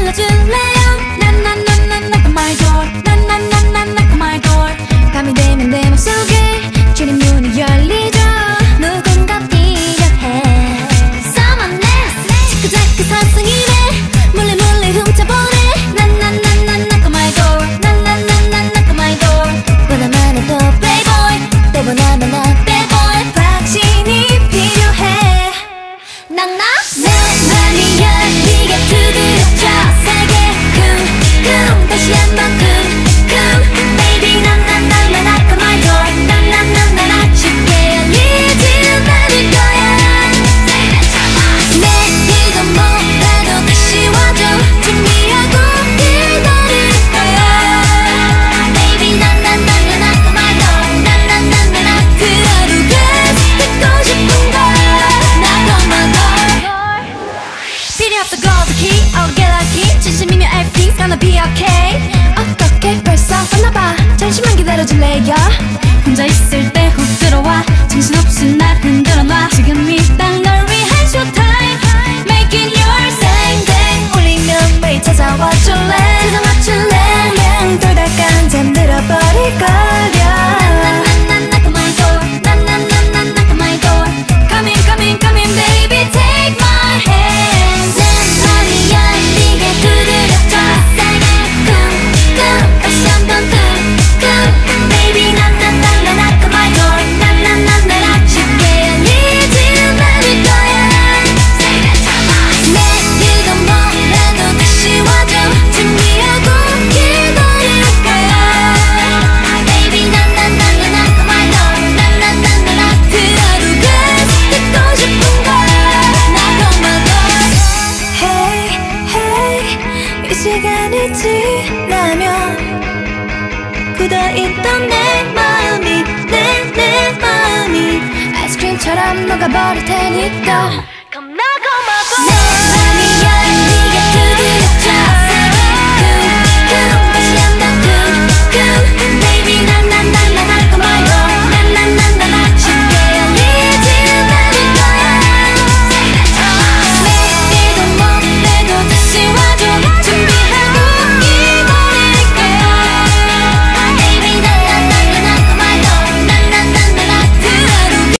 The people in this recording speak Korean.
들러줄래요 난난난난 knock on my door 난난난난 knock on my door 밤이 되면 내 맘속에 gonna be okay. 시간이 지나면 굳어있던 내 마음이 내 내 마음이 아이스크림처럼 녹아버릴 테니까.